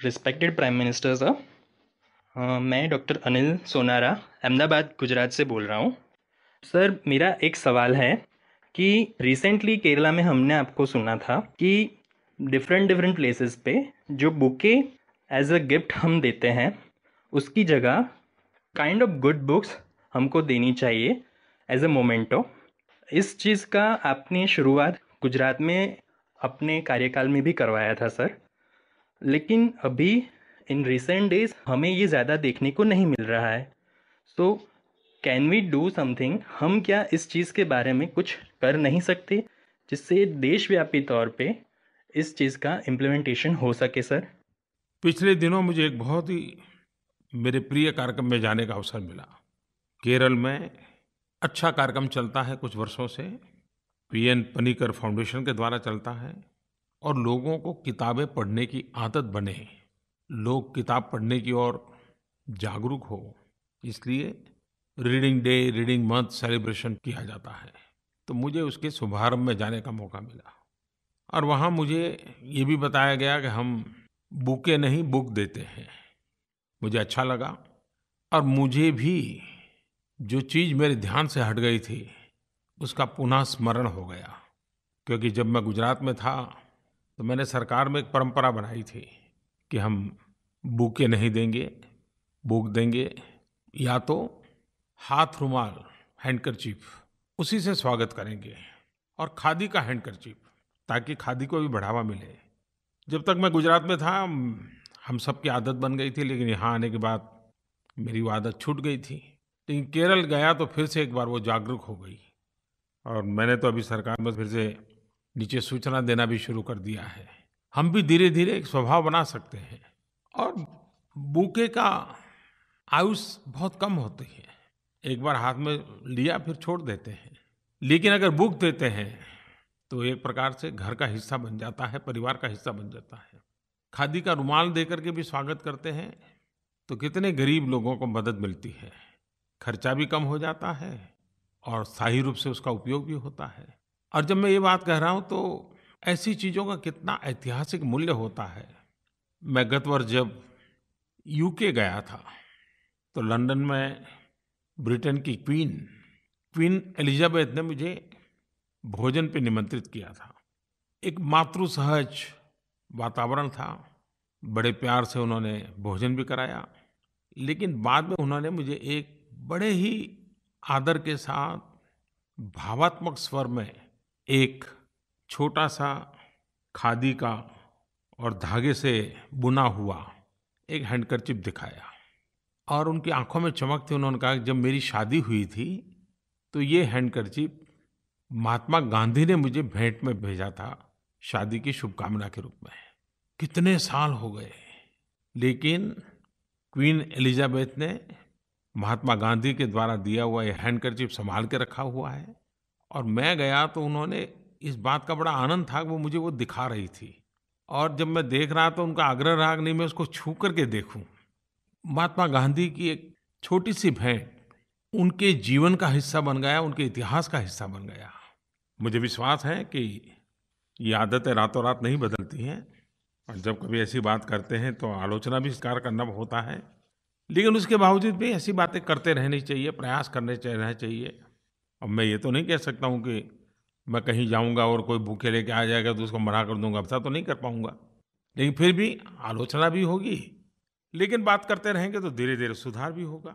Respected prime minister sir मैं doctor Anil Sonara, Ahmedabad, Gujarat से बोल रहा हूँ। सर, मेरा एक सवाल है कि रिसेंटली केरला में हमने आपको सुना था कि डिफरेंट डिफरेंट प्लेसेस पे जो बुके एज अ गिफ्ट हम देते हैं, उसकी जगह काइंड ऑफ़ गुड बुक्स हमको देनी चाहिए एज अ मोमेंटो इस चीज़ का आपने शुरुआत गुजरात में अपने कार्यकाल में भी करवाया था, सर। लेकिन अभी इन रिसेंट डेज़ हमें ये ज़्यादा देखने को नहीं मिल रहा है। So can we do something हम क्या इस चीज़ के बारे में कुछ कर नहीं सकते, जिससे देशव्यापी तौर पे इस चीज़ का इम्प्लीमेंटेशन हो सके सर पिछले दिनों मुझे एक बहुत ही मेरे प्रिय कार्यक्रम में जाने का अवसर मिला। केरल में अच्छा कार्यक्रम चलता है कुछ वर्षों से। पीएन पनीकर फाउंडेशन के द्वारा चलता है। और लोगों को किताबें पढ़ने की आदत बने। लोग किताब पढ़ने की ओर जागरूक हो, इसलिए reading day, reading month celebration किया जाता है। तो मुझे उसके शुभारंभ में जाने का मौका मिला। और वहाँ मुझे ये भी बताया गया कि हम बुके नहीं, बुक देते हैं। मुझे अच्छा लगा और मुझे भी जो चीज़ मेरे ध्यान से हट गई थी, उसका पुनः स्मरण हो गया। क्योंकि जब मैं गुजरात में था तो मैंने सरकार में एक परंपरा बनाई थी कि हम बुके नहीं देंगे बुक देंगे, या तो हाथ रुमाल, हैंडकरचीफ, उसी से स्वागत करेंगे और खादी का हैंडकरचीफ, ताकि खादी को भी बढ़ावा मिले। जब तक मैं गुजरात में था, हम सब की आदत बन गई थी, लेकिन यहाँ आने के बाद मेरी वो आदत छूट गई थी। लेकिन केरल गया तो फिर से एक बार वो जागरूक हो गई। और मैंने तो अभी सरकार में फिर से नीचे सूचना देना भी शुरू कर दिया है। हम भी धीरे धीरे एक स्वभाव बना सकते हैं और बूके का आयुष बहुत कम होती है। एक बार हाथ में लिया, फिर छोड़ देते हैं। लेकिन अगर बुक देते हैं तो एक प्रकार से घर का हिस्सा बन जाता है, परिवार का हिस्सा बन जाता है। खादी का रुमाल दे करके भी स्वागत करते हैं तो कितने गरीब लोगों को मदद मिलती है। खर्चा भी कम हो जाता है और स्थायी रूप से उसका उपयोग भी होता है। और जब मैं ये बात कह रहा हूँ तो ऐसी चीज़ों का कितना ऐतिहासिक मूल्य होता है। मैं गत वर्ष जब यूके गया था तो लंदन में ब्रिटेन की क्वीन क्वीन एलिजाबेथ ने मुझे भोजन पे निमंत्रित किया था। एक मातृ सहज वातावरण था। बड़े प्यार से उन्होंने भोजन भी कराया, लेकिन बाद में उन्होंने मुझे एक बड़े ही आदर के साथ भावात्मक स्वर में एक छोटा सा खादी का और धागे से बुना हुआ एक हैंडकरचिप दिखाया और उनकी आँखों में चमक थी। उन्होंने कहा जब मेरी शादी हुई थी तो ये हैंडकरचिप महात्मा गांधी ने मुझे भेंट में भेजा था शादी की शुभकामना के रूप में। कितने साल हो गए। लेकिन क्वीन एलिजाबेथ ने महात्मा गांधी के द्वारा दिया हुआ ये हैंडकरचिप संभाल के रखा हुआ है। और मैं गया तो उन्होंने इस बात का बड़ा आनंद था वो मुझे वो दिखा रही थी। और जब मैं देख रहा तो उनका आग्रह रहा कि नहीं, मैं उसको छू करके देखूँ। महात्मा गांधी की एक छोटी सी भेंट उनके जीवन का हिस्सा बन गया, उनके इतिहास का हिस्सा बन गया। मुझे विश्वास है कि ये आदतें रातों रात नहीं बदलती हैं, और जब कभी ऐसी बात करते हैं तो आलोचना भी स्वीकार करना होता है। लेकिन उसके बावजूद भी ऐसी बातें करते रहनी चाहिए, प्रयास करने रहना चाहिए। अब मैं ये तो नहीं कह सकता हूँ कि मैं कहीं जाऊँगा और कोई भूखे लेके आ जाएगा तो उसको मना कर दूँगा, ऐसा तो नहीं कर पाऊँगा। लेकिन फिर भी आलोचना भी होगी, लेकिन बात करते रहेंगे तो धीरे धीरे सुधार भी होगा।